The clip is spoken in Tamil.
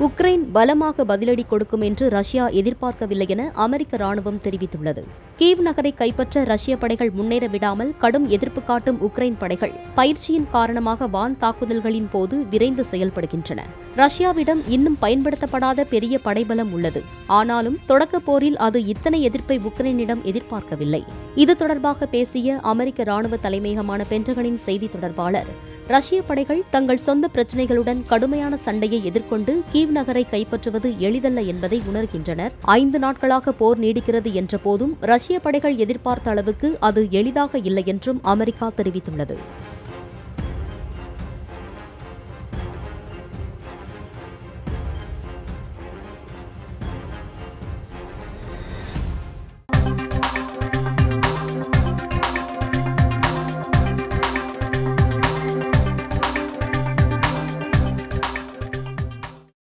உக்ரைன் பலமாக பதிலடி கொடுக்கும் என்று ரஷ்யா எதிர்பார்க்கவில்லை என அமெரிக்க ராணுவம் தெரிவித்துள்ளது. கீவ் நகரை கைப்பற்ற ரஷ்ய படைகள் முன்னேற விடாமல் கடும் எதிர்ப்பு காட்டும் உக்ரைன் படைகள் பயிற்சியின் காரணமாக வான் தாக்குதல்களின் போது விரைந்து செயல்படுகின்றன. ரஷ்யாவிடம் இன்னும் பயன்படுத்தப்படாத பெரிய படைபலம் உள்ளது. ஆனாலும் தொடக்க போரில் அது இத்தனை எதிர்ப்பை உக்ரைனிடம் எதிர்பார்க்கவில்லை. இது தொடர்பாக பேசிய அமெரிக்க ராணுவ தலைமையகமான பென்டகனின் செய்தி தொடர்பாளர் ரஷ்ய படைகள் தங்கள் சொந்த பிரச்சினைகளுடன் கடுமையான சண்டையை எதிர்கொண்டு கீவ் நகரை கைப்பற்றுவது எளிதல்ல என்பதை உணர்கின்றனர். ஐந்து நாட்களாக போர் நீடிக்கிறது என்ற போதும் ரஷ்ய படைகள் எதிர்பார்த்த அளவுக்கு அது எளிதாக இல்லை என்றும் அமெரிக்கா தெரிவித்துள்ளது.